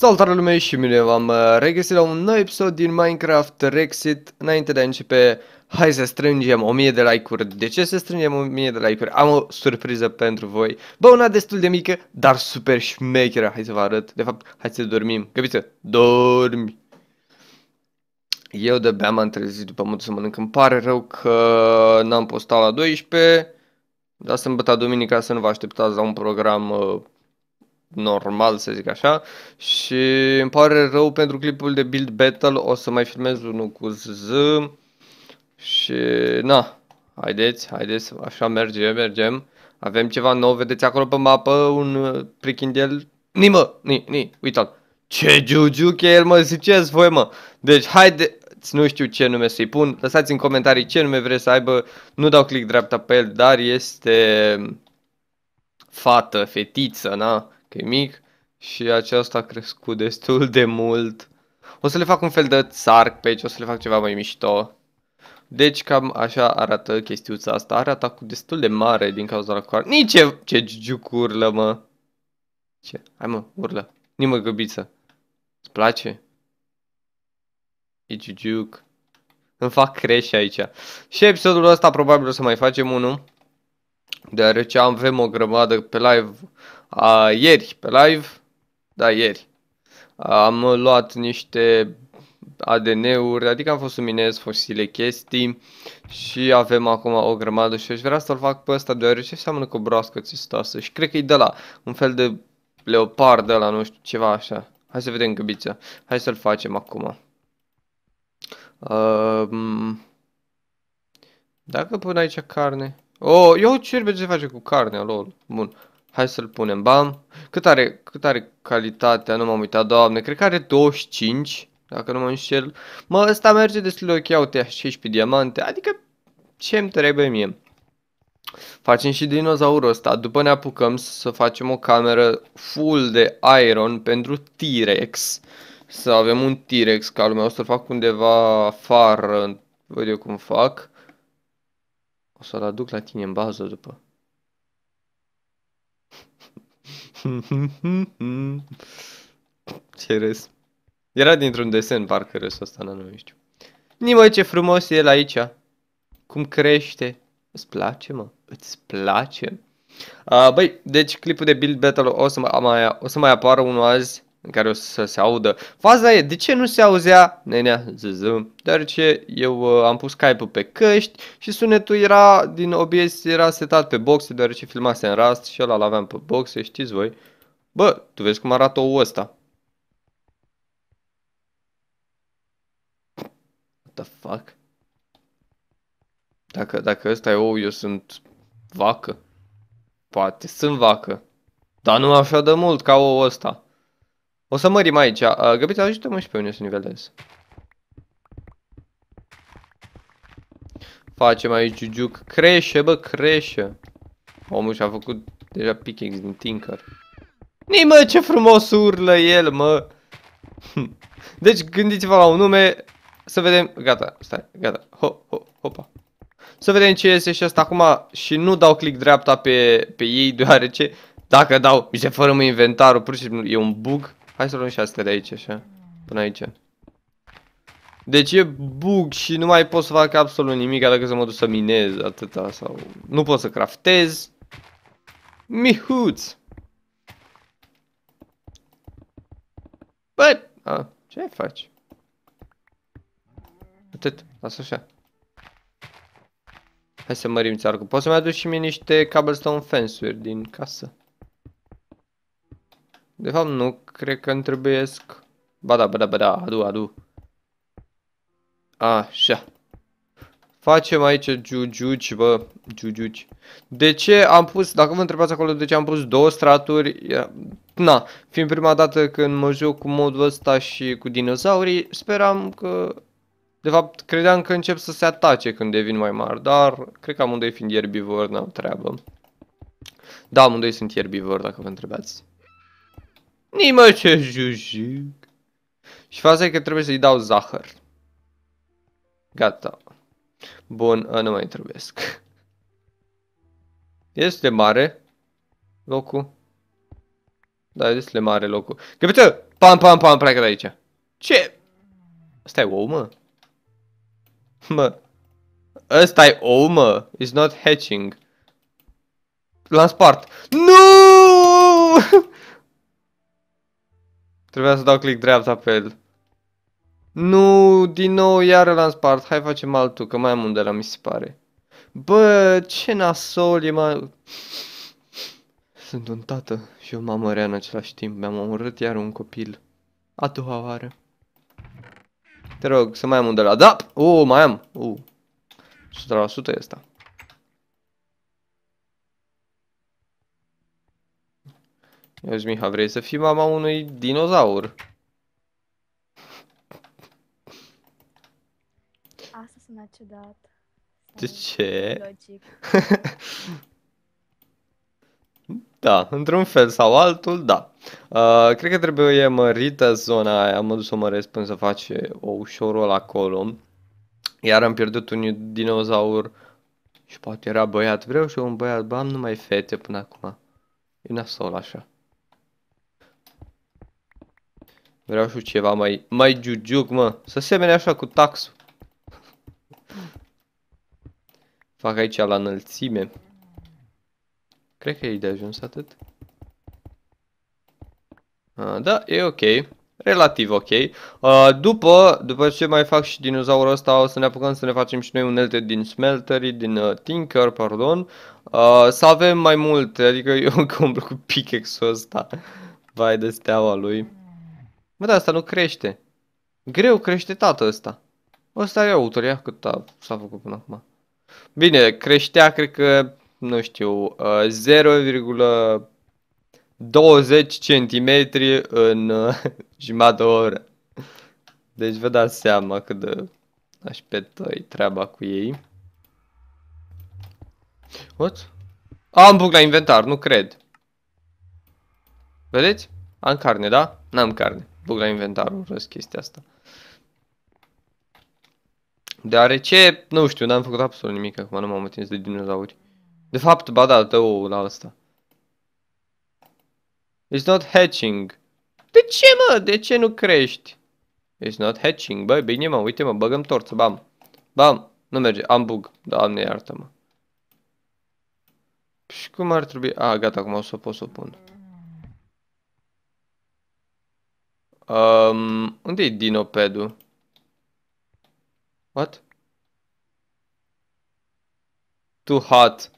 Salutare lume și bine v-am uh, regăsit la un nou episod din Minecraft Rexit. Înainte de a începe, hai să strângem 1000 de like-uri. De ce să strângem 1000 de like-uri? Am o surpriză pentru voi. Bă, una destul de mică, dar super șmecheră. Hai să vă arăt. De fapt, hai să dormim. Găbiță, dormi. Eu de-abia m-am trezit după mult să mănânc. Îmi pare rău că n-am postat la 12. Dar sâmbătă, duminica să nu vă așteptați la un program uh, normal, să zic așa. Și îmi pare rău pentru clipul de Build Battle, o să mai filmez unul cu Z. Și na, haideți, haideți, așa merge, mergem. Avem ceva nou, vedeți acolo pe mapă un uh, prichindel. Ni mă, ni, ni, uita-l. Ce juju el mă, ziceți voi mă. Deci haide, nu știu ce nume să-i pun. Lăsați în comentarii ce nume vreți să aibă. Nu dau click dreapta pe el, dar este fată, fetiță, na că e mic și aceasta a crescut destul de mult. O să le fac un fel de țarc pe aici, o să le fac ceva mai mișto. Deci cam așa arată chestiuța asta. Arată cu destul de mare din cauza la coară. Nici ce, ce giuc urlă, mă. Ce? Hai mă, urlă. Nimă găbiță. Îți place? E giugiuc. Îmi fac creșe aici. Și episodul ăsta probabil o să mai facem unul. Deoarece avem o grămadă pe live a, ieri pe live, da, ieri, am luat niște ADN-uri, adică am fost să minez fosile chestii și avem acum o grămadă și aș vrea să-l fac pe ăsta deoarece seamănă cu o broască țistoasă și cred că e de la un fel de leopard de la nu știu, ceva așa. Hai să vedem găbița. Hai să-l facem acum. Uh, dacă pun aici carne... Oh, eu ce se face cu carne, lol. Bun. Hai să-l punem, bam. Cât are, cât are calitatea? Nu m-am uitat, doamne. Cred că are 25, dacă nu mă înșel. Mă, ăsta merge destul de ok, uite, 16 diamante. Adică, ce-mi trebuie mie? Facem și dinozaurul ăsta. După ne apucăm să facem o cameră full de iron pentru T-Rex. Să avem un T-Rex ca lumea. O să-l fac undeva afară. Văd eu cum fac. O să-l aduc la tine în bază după. ce râs. Era dintr-un desen, parcă râsul ăsta, nu știu. Nimă ce frumos e el aici. Cum crește. Îți place, mă? Îți place? Uh, băi, deci clipul de Build Battle o să mai, o să mai apară unul azi în care o să se audă. Faza e, de ce nu se auzea nenea zzz? Deoarece eu uh, am pus Skype-ul pe căști și sunetul era din OBS era setat pe boxe, deoarece filmase în rast și ăla l-aveam pe boxe, știți voi. Bă, tu vezi cum arată ou ăsta. What the fuck? Dacă, dacă ăsta e ou, eu sunt vacă. Poate sunt vacă. Dar nu așa de mult ca ou ăsta. O să mărim aici. Uh, Găbița, ajută-mă și pe unde să nivelez. Facem aici jujuc. Crește, bă, crește. Omul și-a făcut deja pickaxe din Tinker. Ni, mă, ce frumos urlă el, mă. Deci, gândiți-vă la un nume. Să vedem. Gata, stai, gata. Ho, ho, hopa. Să vedem ce iese și asta acum. Și nu dau click dreapta pe, pe ei, deoarece dacă dau, mi se fără inventarul, pur și simplu e un bug. Hai să luăm și astea de aici, așa. Până aici. Deci e bug și nu mai pot să fac absolut nimic dacă să mă duc să minez atâta sau... Nu pot să craftez. Mihuț! Bă, a, ce faci? Atât, lasă așa. Hai să mărim țarcul. Poți să-mi aduci și mie niște cobblestone fence-uri din casă? De fapt nu, cred că îmi trebuiesc... Ba da, ba da, ba da, adu, adu. Așa. Facem aici jujuci, bă, jujuci. De ce am pus, dacă vă întrebați acolo de ce am pus două straturi, na, fiind prima dată când mă joc cu modul ăsta și cu dinozaurii, speram că, de fapt, credeam că încep să se atace când devin mai mari, dar cred că amândoi fiind ierbivor n-au treabă. Da, amândoi sunt ierbivor, dacă vă întrebați. Nimă ce jujuc. Și faza e că trebuie să-i dau zahăr. Gata. Bun, nu mai trebuiesc. Este mare locul. Da, e destul de mare locul. Găbiță! Pam, pam, pam, pleacă de aici. Ce? Asta e ou, mă? Mă. Ăsta e ou, mă. It's not hatching. L-am spart. Nu! Trebuia să dau click dreapta pe el. Nu, din nou, iar l-am spart. Hai facem altul, că mai am unde la mi se pare. Bă, ce nasol e, mă... Sunt un tată și o mamă rea în același timp. Mi-am omorât iar un copil. A doua oară. Te rog, să mai am unde la... Da! Uh, mai am! Uh. 100% e asta. Ia zi, Miha, vrei să fii mama unui dinozaur? Asta sună ciudat. De Sau ce? Logic. Da, într-un fel sau altul, da. Uh, cred că trebuie mărită zona aia, am dus să măresc până să face o ușorul acolo. Iar am pierdut un dinozaur și poate era băiat. Vreau și eu un băiat, bă, am numai fete până acum. E nasol așa. Vreau și eu ceva mai, mai giugiuc, mă. Să semene așa cu taxul. Fac aici la înălțime. Cred că e de ajuns atât. A, da, e ok. Relativ ok. A, după, după ce mai fac și dinozaurul ăsta, o să ne apucăm să ne facem și noi unelte din smeltery, din uh, tinker, pardon. A, să avem mai multe, adică eu încă umblu cu pickaxe-ul ăsta. Vai de steaua lui. Bă, dar asta nu crește. Greu crește tată ăsta. Ăsta e autoria cât a, s-a făcut până acum. Bine, creștea, cred că, nu știu, uh, 0,20 cm în uh, jumătate de oră. Deci vă dați seama cât de așpetă e treaba cu ei. What? Am bug la inventar, nu cred. Vedeți? Am carne, da? N-am carne. Bug la inventar, urăsc chestia asta. Deoarece, nu știu, n-am făcut absolut nimic acum, nu m-am atins de dinozauri. De fapt, ba da, dă ou la asta. It's not hatching. De ce, mă? De ce nu crești? It's not hatching. Băi, bine, mă, uite, mă, băgăm torță, bam. Bam, nu merge, am bug. Doamne, iartă-mă. Și cum ar trebui... A, gata, acum o să pot să o pun. Um, unde e dinopedul? What? Too hot.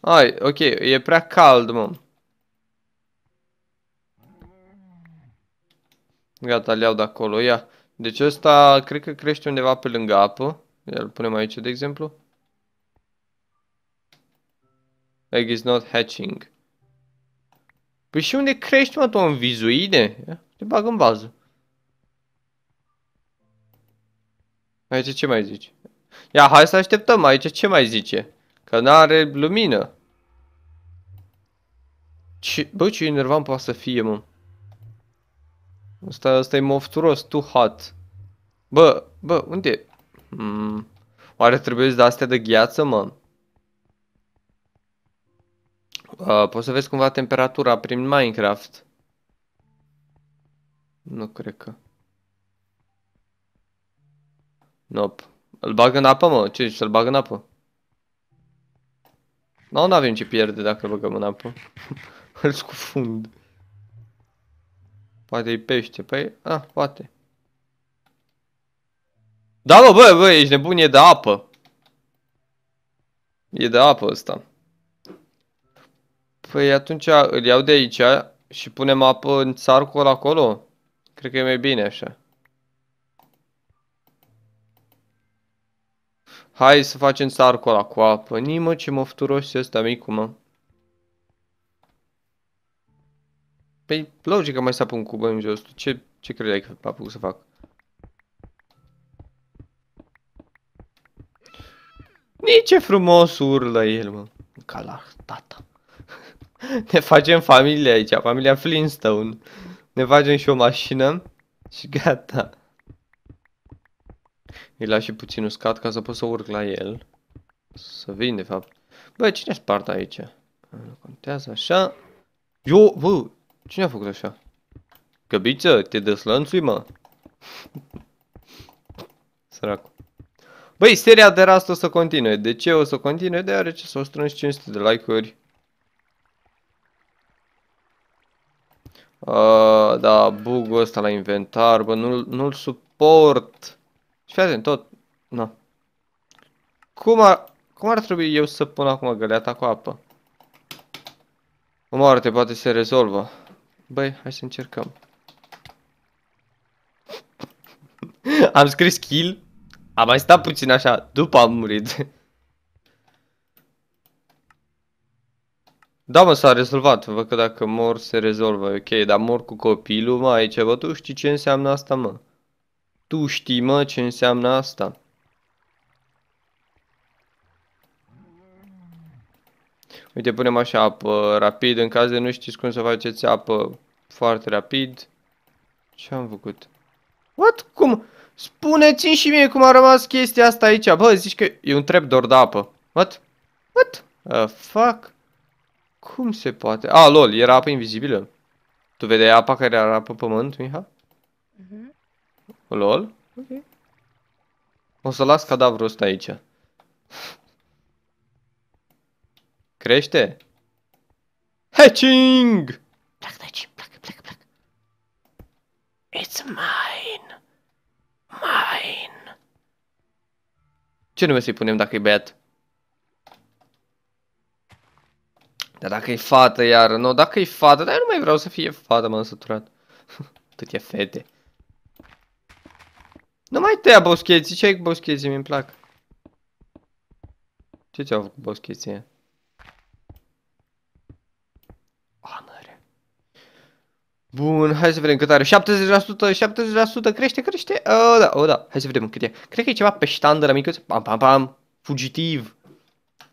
Ai, ok, e prea cald, mă. Gata, le iau de acolo, ia. Deci ăsta, cred că crește undeva pe lângă apă. Ia, îl punem aici, de exemplu. Egg is not hatching. Păi și unde crești, mă, tu în vizuine? Ia, te bag în bază. Aici ce mai zici? Ia, hai să așteptăm, aici ce mai zice? Că n-are lumină. Ce, bă, ce enervant poate să fie, mă. Asta, asta e mofturos, too hot. Bă, bă, unde? Mm, oare trebuie de astea de gheață, mă? Uh, poți să vezi cumva temperatura prin Minecraft. Nu cred că. Nope. Îl bag în apă, mă? Ce zici, să-l bag în apă? Nu, nu avem ce pierde dacă îl băgăm în apă. îl scufund. Poate e pește. Păi, ah, poate. Da, mă, bă, bă, ești nebun, e de apă. E de apă ăsta. Păi atunci îl iau de aici și punem apă în țarcul acolo. Cred că e mai bine așa. Hai să facem țarcul ăla cu apă. Nimă ce mofturos e ăsta micu, mă. Păi, logic că mai să pun cubă în jos. Ce, ce credeai că apuc să fac? Nici frumos urlă el, mă. Ca la tata. ne facem familie aici, familia Flintstone. Ne facem și o mașină și gata. Îi las și puțin uscat ca să pot să urc la el. Să vin, de fapt. Băi, cine a spart aici? Nu contează, așa. Eu, bă, cine a făcut așa? Găbiță, te dăslănțui, mă. Săracu. Băi, seria de rast o să continue. De ce o să continue? Deoarece s-au strâns 500 de like-uri. Uh, da, bug-ul ăsta la inventar, bă, nu-l nu suport. Și fii atent, tot, na. Cum ar, cum ar trebui eu să pun acum găleata cu apă? O moarte poate se rezolvă. Băi, hai să încercăm. am scris kill. Am mai stat puțin așa, după am murit. Da, mă, s-a rezolvat. Văd că dacă mor se rezolvă. Ok, dar mor cu copilul, mă, aici, bă, tu știi ce înseamnă asta, mă? Tu știi, mă, ce înseamnă asta? Uite, punem așa apă rapid, în caz de nu știți cum să faceți apă foarte rapid. Ce am făcut? What? Cum? Spuneți-mi și mie cum a rămas chestia asta aici. Bă, zici că e un trapdoor de apă. What? What? Uh, fuck? Cum se poate? Ah, lol, era apă invizibilă. Tu vedeai apa care era pe pământ, Miha? Mhm. Lol? Ok. O să las cadavrul ăsta aici. Crește? Hatching! Pleacă de aici, pleacă, pleacă, pleacă. It's mine. Mine. Ce nume să-i punem dacă e băiat? Dar dacă e fată iar, nu, dacă e fată, dar eu nu mai vreau să fie fată, m-am săturat. Atâtea fete. Nu mai tăia boscheții, ce ai cu boscheții, mi-mi plac. Ce ți-au făcut boscheții Amăre. Bun, hai să vedem cât are. 70%, 70%, crește, crește. Oh, da, oh, da. Hai să vedem cât e. Cred că e ceva pe ștandă, micuț. Pam, pam, pam. Fugitiv.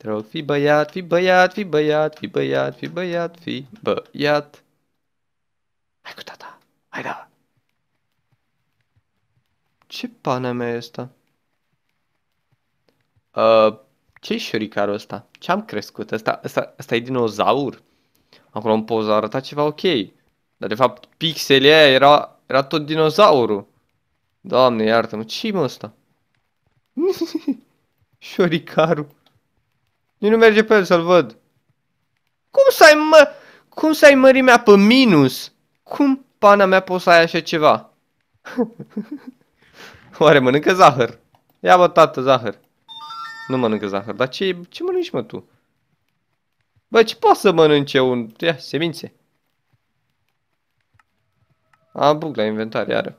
Te rog, fi băiat, fi băiat, fi băiat, fi băiat, fi băiat, fi băiat. Hai cu tata. Hai da. Ce pana mea e asta? Uh, ce-i șuricarul ăsta? Ce-am crescut? Ăsta, ăsta, ăsta e dinozaur? Acolo în poză arăta ceva ok. Dar de fapt pixelii aia era, era tot dinozaurul. Doamne, iartă-mă, ce-i mă ăsta? șoricarul. Nici nu merge pe el să-l văd. Cum să ai mă... Cum să ai mărimea pe minus? Cum pana mea poți să ai așa ceva? Oare mănâncă zahăr? Ia bă, tată, zahăr. Nu mănâncă zahăr, dar ce, ce mănânci mă tu? Bă, ce poți să mănânce un... Ia, semințe. Am bug la inventar, iară.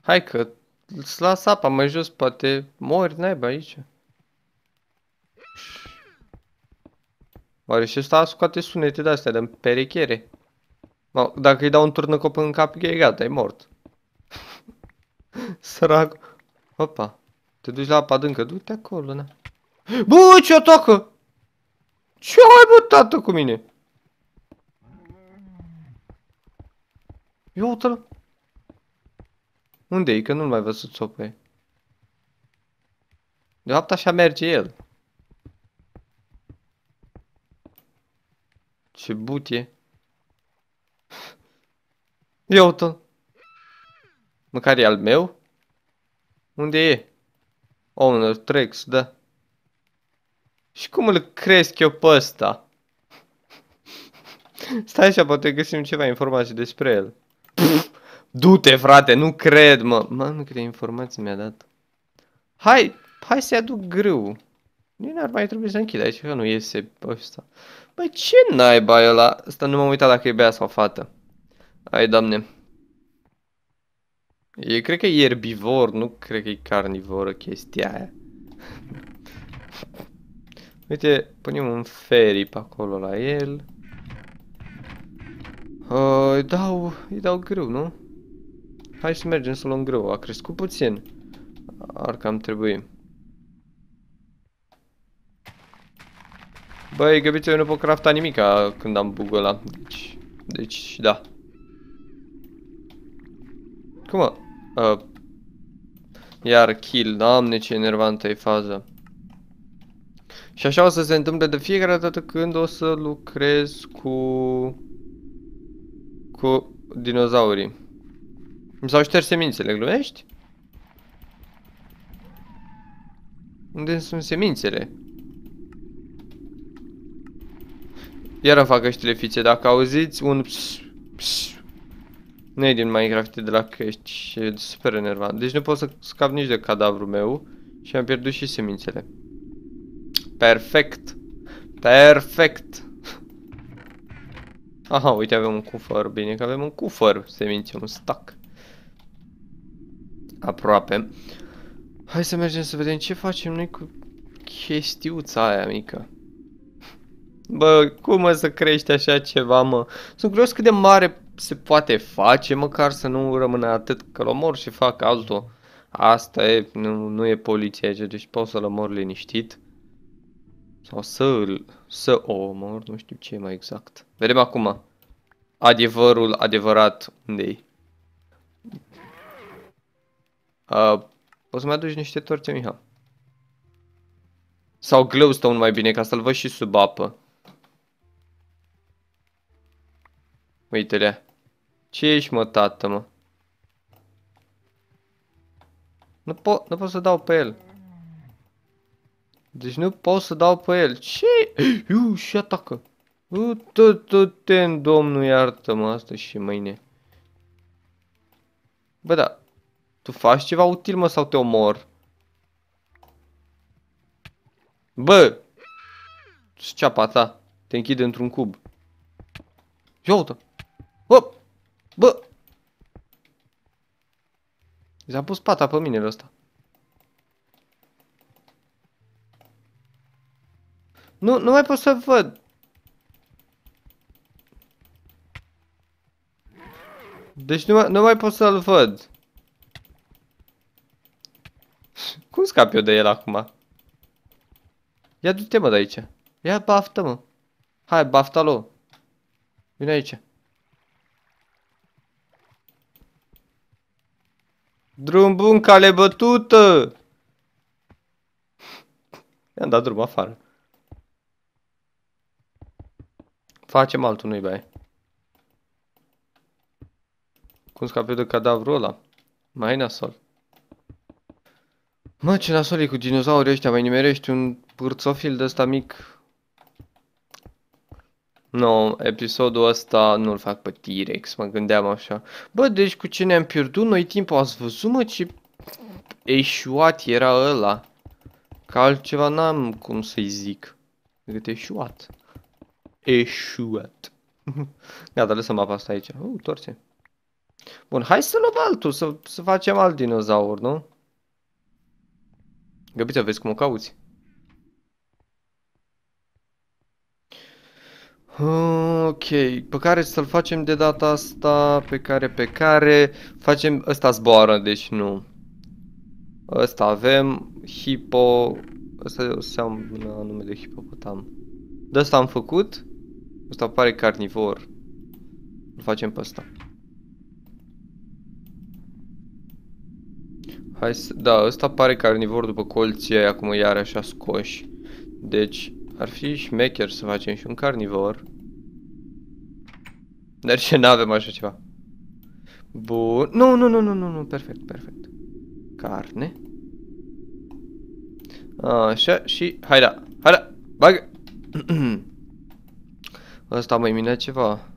Hai că îți las apa mai jos, poate mori naiba aici. Oare și ăsta scoate sunete de-astea de perechere? Dacă îi dau un turnăcop în cap, e gata, e mort. Sărac. Opa. Te duci la apa adâncă. Du-te acolo, na. Bă, ce atacă? Ce ai bă, tată, cu mine? Ia uite-l. Unde e? Că nu-l mai văzut țopă De fapt așa merge el. Ce butie. Ia uite-l. Măcar e al meu? Unde e? Owner, Trex, da. Și cum îl cresc eu pe ăsta? Stai așa, poate găsim ceva informații despre el. Du-te, frate, nu cred, mă. Mă, nu câte informații mi-a dat. Hai, hai să-i aduc grâu. Nu ar mai trebui să închid aici, că nu iese ăsta. Băi, ce naiba e ăla? Asta nu m-am uitat dacă e bea sau fată. Hai, doamne. E, cred că e erbivor, nu cred că e carnivoră chestia aia. Uite, punem un ferry pe acolo la el. Uh, îi dau, îi dau grâu, nu? Hai să mergem să luăm grâu. A crescut puțin. Ar cam trebui. Băi, găbiță, eu nu pot crafta nimica când am bug ăla. Deci, deci, da. Cum mă? Uh, iar kill, doamne ce enervantă e faza. Și așa o să se întâmple de fiecare dată când o să lucrez cu... cu dinozaurii. Mi s-au șters semințele, glumești? Unde sunt semințele? Iar fac ăștile fițe, dacă auziți un pss, pss, nu e din Minecraft, e de la căști și e super enervant. Deci nu pot să scap nici de cadavrul meu și am pierdut și semințele. Perfect. Perfect. Aha, uite, avem un cufăr. Bine că avem un cufăr semințe, un stack. Aproape. Hai să mergem să vedem ce facem noi cu chestiuța aia mică. Bă, cum mă să crești așa ceva, mă? Sunt curios cât de mare se poate face, măcar să nu rămână atât că omor și fac altul. Asta e, nu, nu e poliția aici, deci pot să-l omor liniștit. Sau să să o omor, nu știu ce mai exact. Vedem acum. Adevărul adevărat unde e. Uh, poți să mai aduci niște torțe, Miha? Sau glowstone mai bine, ca să-l văd și sub apă. Uite-le. Ce ești, mă, tată, mă? Nu pot, nu pot să dau pe el. Deci nu pot să dau pe el. Ce? Iu, și atacă. Uite-te, domnul, iartă-mă, asta și mâine. Bă, da. Tu faci ceva util, mă, sau te omor? Bă! Ceapa ta. Te închide într-un cub. Ia uite. Bă! Bă! S-a pus pata pe mine ăsta. Nu, nu mai pot să văd. Deci nu mai, nu mai pot să-l văd. Cum scap eu de el acum? Ia du-te mă de aici. Ia baftă mă. Hai, bafta-l. Vine aici. Drum bun, cale bătută! I-am dat drum afară. Facem altul, nu-i bai. Cum scape de cadavrul ăla? Mai nasol. Mă, ce nasol e cu dinozaurii ăștia, mai nimerești un pârțofil de ăsta mic. No, episodul ăsta nu-l fac pe T-Rex, mă gândeam așa. Bă, deci cu ce ne-am pierdut noi timpul, ați văzut mă ce eșuat era ăla. Ca altceva n-am cum să-i zic decât eșuat. Eșuat. Gata, lăsăm mapa asta aici. Uh, torțe. Bun, hai să luăm altul, să, să facem alt dinozaur, nu? Găbiță, vezi cum o cauți? Ok, pe care să-l facem de data asta, pe care, pe care, facem, ăsta zboară, deci nu. Ăsta avem, hipo, ăsta înseamnă numele hipopotam. De asta am făcut, ăsta pare carnivor. Îl facem pe ăsta. Hai să, da, ăsta pare carnivor după colții aia, acum iar așa scoși. Deci, ar fi șmecher să facem și un carnivor. Dar ce n-avem așa ceva. Bun. Nu, nu, nu, nu, nu, nu, perfect, perfect. Carne. Așa, și... Hai da, hai da, bagă! Ăsta mai mine ceva.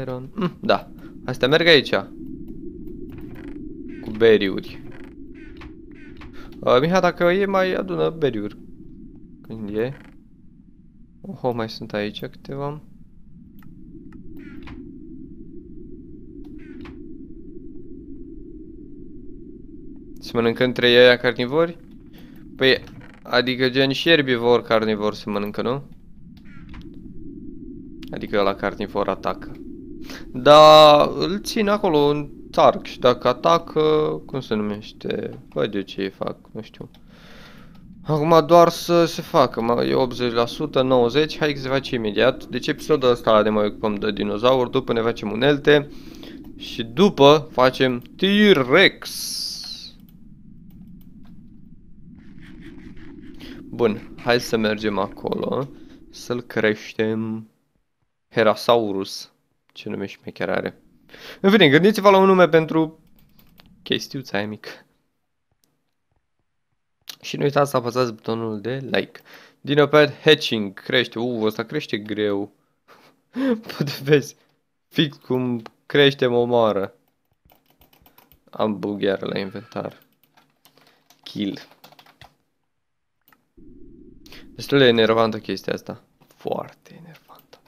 Iron. Mm, da. Astea merg aici. Cu beriuri. Uh, Miha, dacă e, mai adună beriuri. Când e? Oho, mai sunt aici câteva. Se mănâncă între ei carnivori? Păi, adică gen și erbivor carnivor se mănâncă, nu? Adică la carnivor atacă. Da, îl țin acolo în targ și dacă atacă, cum se numește? Văd eu ce fac, nu știu. Acum doar să se facă, e 80%, 90%, hai că se face imediat. Deci episodul ăsta ne mai ocupăm de dinozauri, după ne facem unelte și după facem T-Rex. Bun, hai să mergem acolo. Să-l creștem. Herasaurus. Ce nume șmecher are. În fine, gândiți-vă la un nume pentru chestiuța aia mică. Și nu uitați să apăsați butonul de like. Dinoped hatching crește. Uh, ăsta crește greu. Poate vezi. Fix cum crește momoară. Am bugheară la inventar. Kill. Destul de enervantă chestia asta. Foarte enervantă.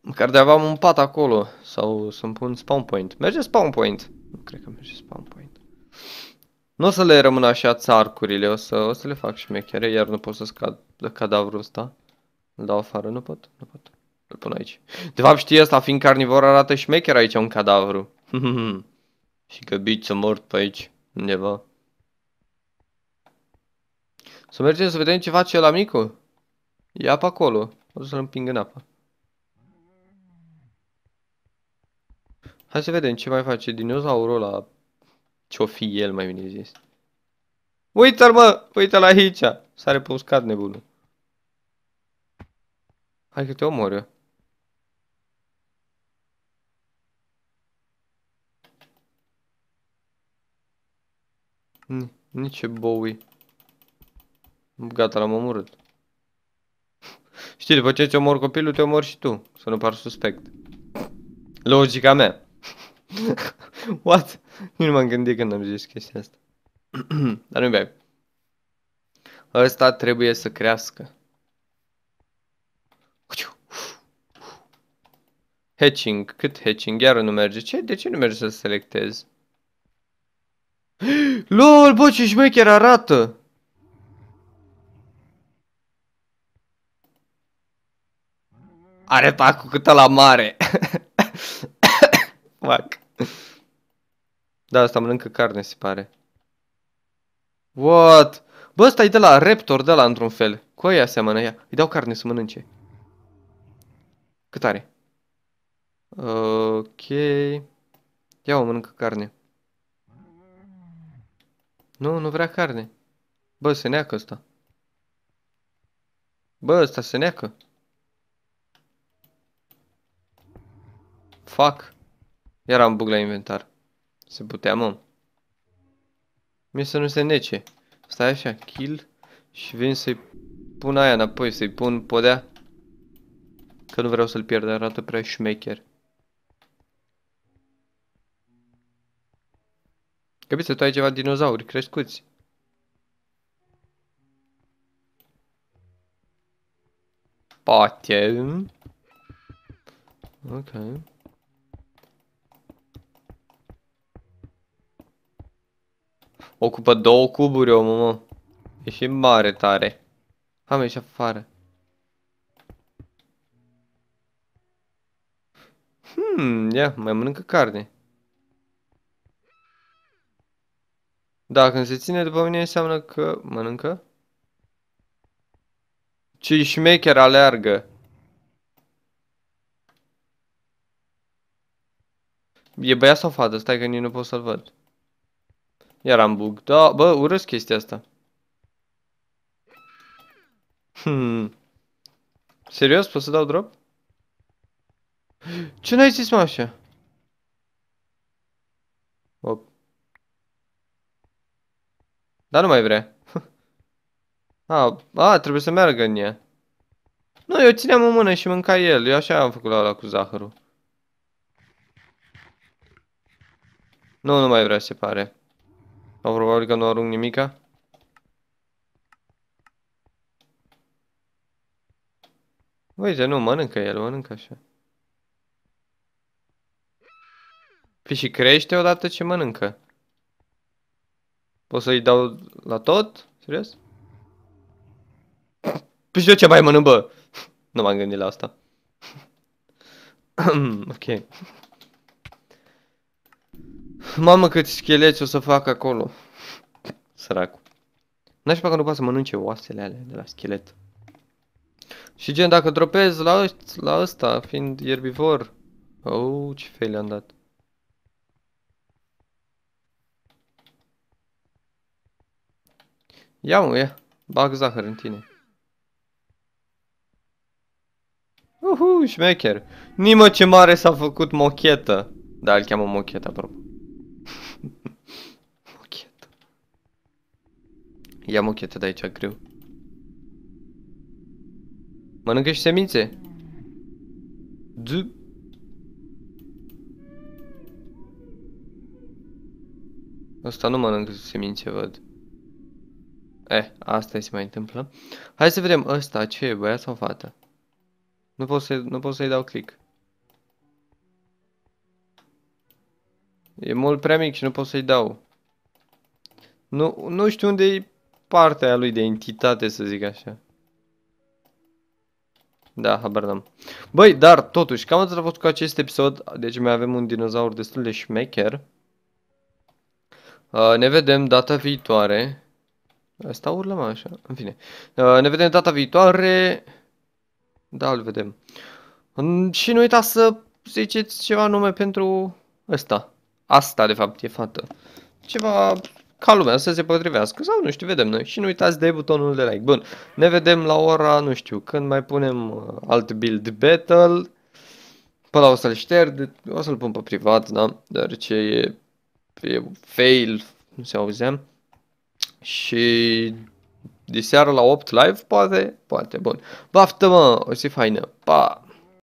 Măcar de aveam un pat acolo. Sau să-mi pun spawn point. Merge spawn point. Nu cred că merge spawn point. Nu o să le rămână așa țarcurile, o să, o să le fac șmechere, iar nu pot să scad de cadavrul ăsta. Îl dau afară, nu pot, nu pot. Îl pun aici. De fapt știi asta, fiind carnivor, arată șmecher aici un cadavru. Și că biță mort pe aici, undeva. Să mergem să vedem ce face la micu. Ia pe acolo. O să-l împing în apă. Hai să vedem ce mai face dinozaurul ăla. Ce-o fi el, mai bine zis. Uite-l, mă! Uite-l aici! Sare pe uscat, nebunul. Hai că te omor eu. Nici Bowie. Gata, l-am omorât. Știi, după ce ți omor copilul, te omor și tu. Să nu par suspect. Logica mea. What? Nu m-am gândit când am zis chestia asta. Dar nu bai. Ăsta trebuie să crească. Hatching. Cât hatching? Iar nu merge. Ce? De ce nu merge să selectez? LOL, bă, ce șmecher arată! Are pacul cât la mare. Fuck. Da, asta mănâncă carne, se pare. What? Bă, ăsta e de la Raptor, de la într-un fel. Cu aia seamănă ea. Îi dau carne să mănânce. Cât are? Ok. Ia o mănâncă carne. Nu, nu vrea carne. Bă, se neacă ăsta. Bă, ăsta se neacă. Fuck. Iar am bug la inventar. Se putea, mă. Mie să nu se nece. Stai așa, kill. Și vin să-i pun aia înapoi, să-i pun podea. Că nu vreau să-l pierd, arată prea șmecher. Găbiță, tu ai ceva dinozauri crescuți. Poate. Ok. Ocupă două cuburi, omul, mă. E și mare tare. Am ieșit afară. Hmm, ia, mai mănâncă carne. Da, când se ține după mine înseamnă că mănâncă. Ce șmecher aleargă. E băiat sau fată? Stai că nici nu pot să-l văd. Iar am bug. Da, bă, urăsc chestia asta. Hmm. Serios? Pot să dau drop? Ce n-ai zis, mă, așa? Op. Dar nu mai vrea. a, a, trebuie să meargă în ea. Nu, eu țineam în mână și mânca el. Eu așa am făcut la ăla cu zahărul. Nu, nu mai vrea, se pare. Sau probabil că nu arunc nimica. Uite, nu, mănâncă el, mănâncă așa. Păi și crește odată ce mănâncă. Pot să-i dau la tot? Serios? Păi și eu ce mai mănânc, bă? nu m-am gândit la asta. ok. Mamă cât scheleți o să fac acolo. Săracu. N-aș că nu poate să mănânce oasele alea de la schelet. Și gen, dacă dropez la, ăst, la ăsta, fiind ierbivor. Oh, ce fail am dat. Ia mă, ia. Bag zahăr în tine. Uhu, șmecher. Nimă ce mare s-a făcut mochetă. Da, îl cheamă mochetă, apropo. mochetă. Ia mochetă de aici, greu. Mănâncă și semințe. D Ăsta nu mănâncă semințe, văd. Eh, asta se mai întâmplă. Hai să vedem ăsta, ce e, băiat sau fată? Nu pot să nu pot să-i dau click. E mult prea mic și nu pot să-i dau. Nu, nu știu unde e partea lui de entitate, să zic așa. Da, habar n-am. Băi, dar totuși, cam atât a fost cu acest episod. Deci mai avem un dinozaur destul de șmecher. Uh, ne vedem data viitoare. Asta urlăm așa, în fine. Uh, ne vedem data viitoare. Da, îl vedem. Mm, Și nu uitați să ziceți ceva nume pentru ăsta. Asta, de fapt, e fată. Ceva ca lumea să se potrivească sau nu știu, vedem noi. Și nu uitați de butonul de like. Bun, ne vedem la ora, nu știu, când mai punem uh, alt build battle. Pe la o să-l șterg, o să-l pun pe privat, da? Deoarece e, e fail, nu se auzeam. Și de seară la 8 live, poate? Poate, bun. Baftă mă, o să fie faină. Pa!